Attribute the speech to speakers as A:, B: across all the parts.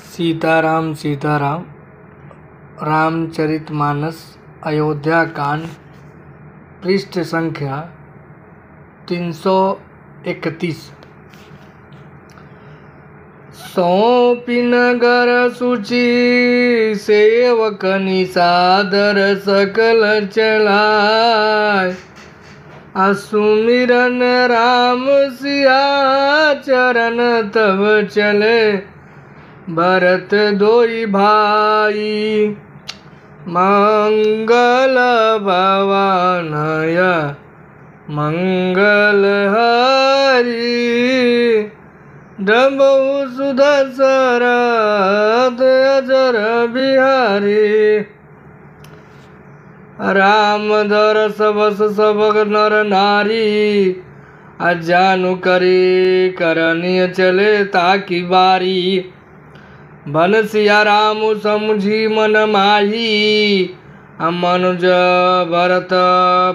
A: सीताराम सीताराम, रामचरितमानस अयोध्या कांड पृष्ठ संख्या तीन सौ इकतीस। सौंपी नगर सूची, सेवक निसादर सकल चलाय। असुमिरन राम सिया चरण तब चले। भरत दोई भाई, मंगल भवानय, मंगल हरि डबऊ सुदशरथ अजर बिहारी। राम दर सबस सबक नर नारी अजानु करे करनीय चले ताकि बारी। बन सिया राम समझी मन माही मनुज भरत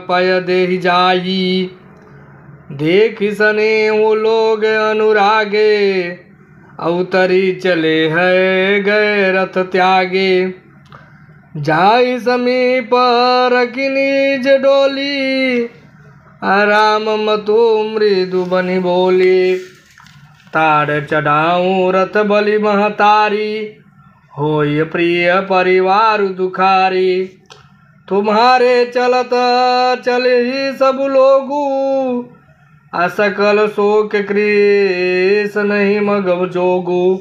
A: पय दे जाही। देख सने वो लोग अनुरागे, अवतरी चले है गए रथ त्यागे। जाई समीप रखी निज डोली, राम मतु मृदु बनी बोली। ताड़ चढ़ाऊं, रथ बलि महतारी। होय प्रिय परिवार दुखारी, तुम्हारे चलत चले ही सब लोगू। असकल शोक कृष नहीं मगव जोगु।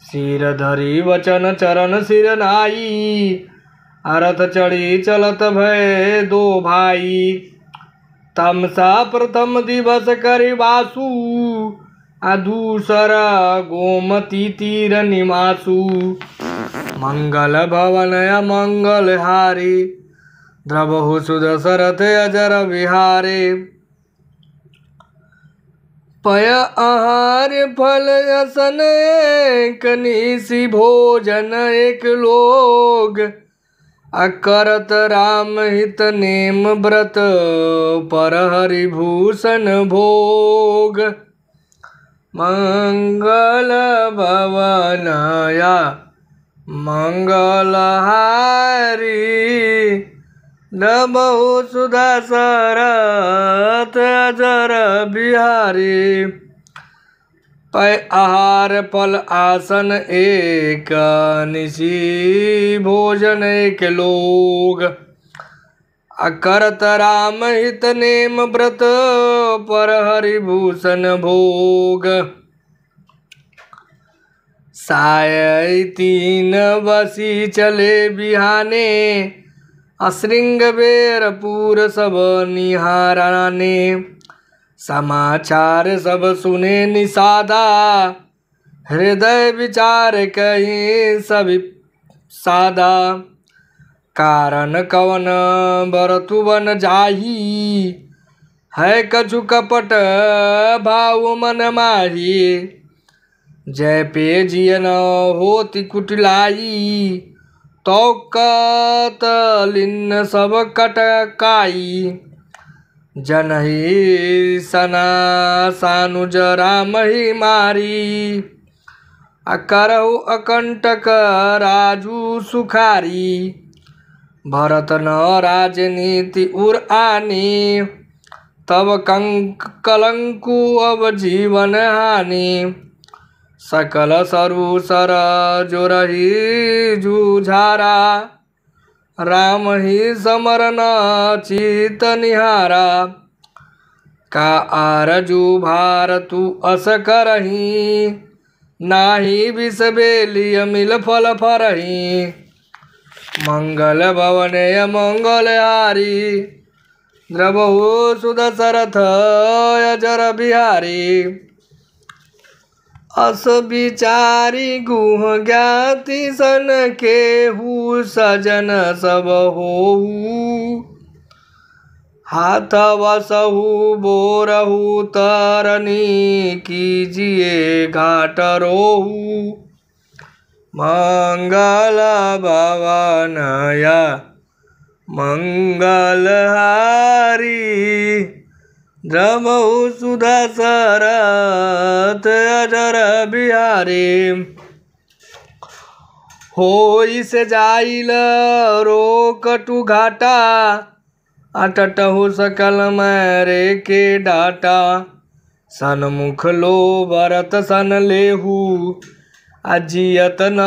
A: सिर धरी वचन चरण सिर नाई, अरथ चढ़ी चलत भय दो भाई। तमसा प्रथम दिवस करि वासु अधूसर गोमती तीर निमासु। मंगल भवन मंगल हारी द्रवहु सुदशरथ अजर विहारे। पय आहार फल असन एक निशि भोजन एक लोग। अकरत राम हित नेम व्रत पर हरिभूषण भोग। मंगल भवनया मंगल हारी नमो सुधा सरथ अजर बिहारी। पै आहार फल आसन एक, निशी भोजन एक लोग। अकरत राम हित नेम व्रत पर हरिभूषण भोग। साय तीन बसी चले बिहाने, अश्रृंग बेरपुर सब निहाराने। समाचार सब सुने निषादा, हृदय विचार कहीं सभी सादा। कारण कवन बरतु बन जाही है कछु कपट भाव मन माही। जय पे जियन होति कुटलाई तो कतलिन सब कटकाई जनही सना सानुज राम ही मारी। अकरहु अकंटक राजू सुखारी। भरत न राजनीति उर आनी। तब कंक कलंकु अब जीवन हानि। सकल सरु सर जो रही जूझारा। राम ही समरन चित निहारा। का आरज़ू भार तू अस करही। नाही बेली मिल फल फरही। मंगल भवन मंगल हारी। द्रवहु सुदशरथ अजर बिहारी। अस विचारी गुह ज्ञाति सन के हु सजन सब हो हाथ वसहु बोरहु तरनी कीजिए घाट रोहू। मंगल भवनया मंगल हारी द्रमौ सुधा सरथ अजर बिहारी। हो इस जाइल रोकटु घाटा अटट हो सकल मैरे के डाटा। सनमुख लो भरत सन लेहू, अजियत न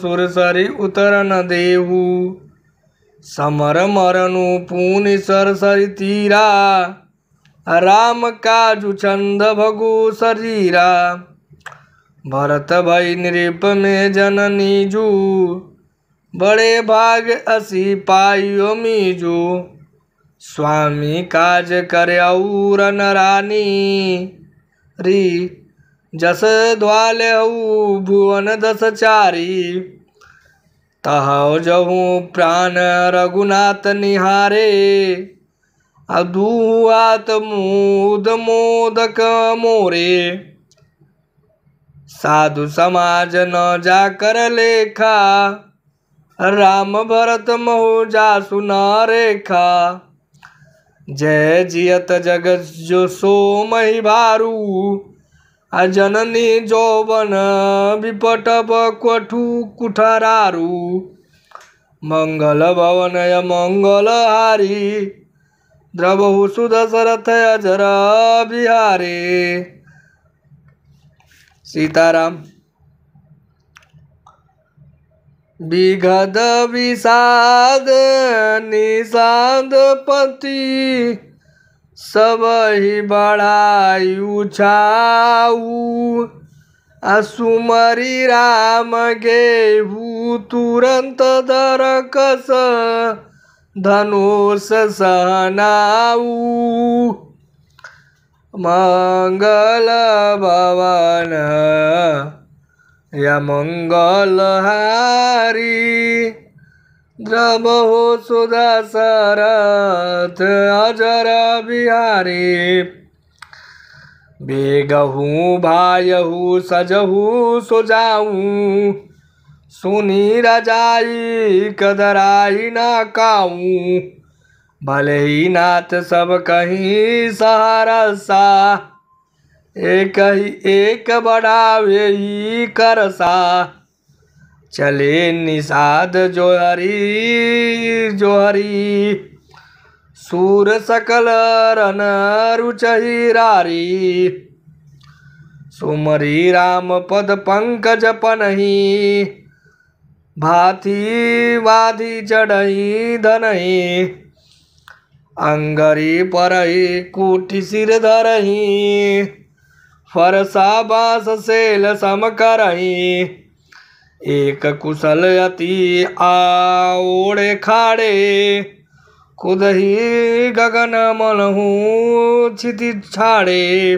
A: सुरसरी उतर न देहू। समर मरनु पुनि सर सरि तीरा। राम काजु छंद भगु शरीरा भरत भई नृप में जननी जू। बड़े भाग असी पाइयो मीजू। स्वामी काज करे और रानी री जस द्वाल भुवन दस चारी। तह जहू प्राण रघुनाथ निहारे। अधुआत मूद मोदक मोरे। साधु समाज न जाकर लेखा। राम भरत महु जा सुना रेखा। जय जियत जगत जो सो मही भारू। अजननी जौवन विपट बकठु कुठरारू। मंगल भवन मंगल हारी द्रवहु सुदशरथ अजर बिहारी। सीताराम। विगध विषाद निषाद पति सब ही बढ़ायु छाऊ असुमरी राम गेहू तुरंत दरकस धनुष सहनाऊ। मंगल भवन या मंगल हारी द्रव हो सुधा सरथ अजर बिहारी। बेगहू, भायहू, सजहू, सुजाऊं। सुनी रजाई, कदराई ना काऊं। भले ही नाथ सब कहीं सहारसा, एक ही एक बढ़ावे ही करसा। चले निषाद जो हरी जो हरी सूर सकल रन रुचहिरारी सुमरी राम पद पंकज पनही। भाथी वाधी चढ़ई धनही। अंगरी परही कुटी सिर धरही। फरसा बास सेल सम करही। एक कुशल अति आओड़े खाड़े, कुदही गगन मनहू छिति छाड़े।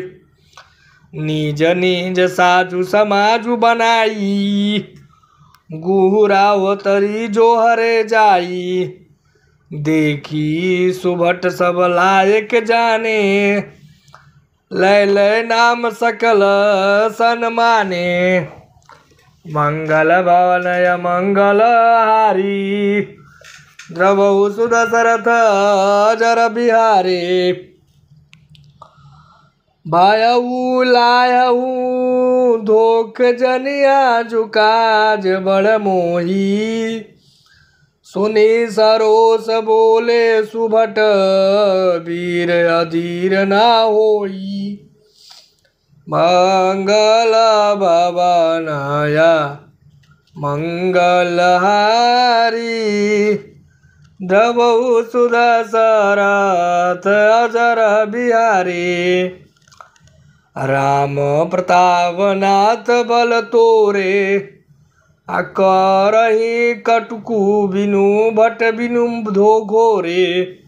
A: निज निज साजु समाजु बनाई, गुहुरावतरी जो हरे जाई। देखी सुभट सब लायक जाने, लय लय नाम सकल सन्माने मंगल भवनय मंगल हारी। द्रवहु सुदशरथ जर बिहारी। भायऊ लायऊ धोख जनिया जुकाज बड़ मोही। सुनी सरोस बोले सुभट वीर अधीर ना होई। मंगल भवनया मंगलहारी द्रवौ द्रवहु सुदशरथ अजर बिहारी। राम प्रतापनाथ बल तोरे करही कटकु बिनु भट बिनु धो घोरे।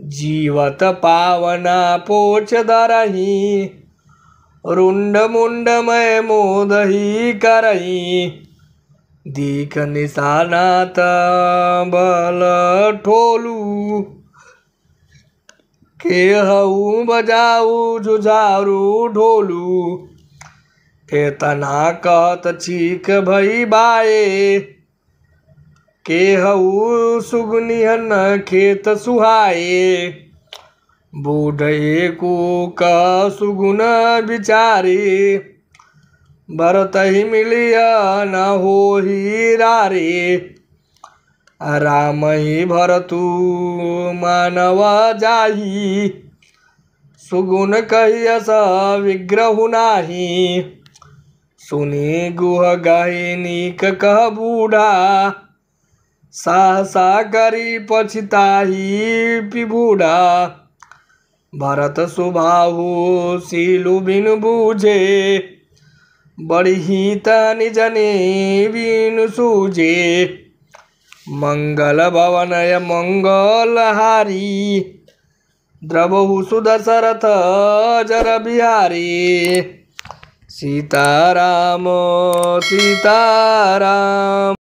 A: जीवत पावना पोछ दरही रुंड मुंड मय मोदही करही दीख निशानात बल ठोलू। के हऊ बजाऊ जुझारू ढोलू। तना कहत चीक भई बाए। के हऊ सुगनिहन खेत सुहाए। बूढ़े को बिचारी, भरत ही मिलिया न हो हीरा रे राम ही भरतु मानव जाही, सुगुण कहियस विग्रह नाही। सुनी गुह गाही नीक कह बूढ़ा, साहसा करी पछताही पिबूढ़ा। भरत सुभाहु सीलु बिन बूझे बड़ी ही निज ने बिन सूझे मंगल भवनय मंगल हारी द्रवहु सुदशरथ जर बिहारी सीताराम सीताराम